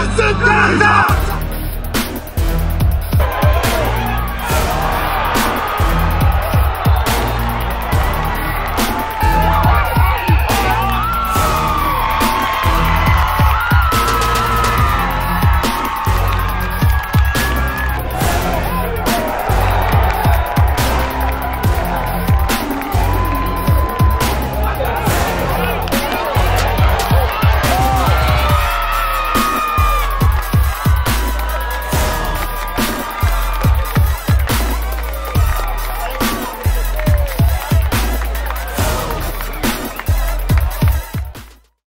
Listen,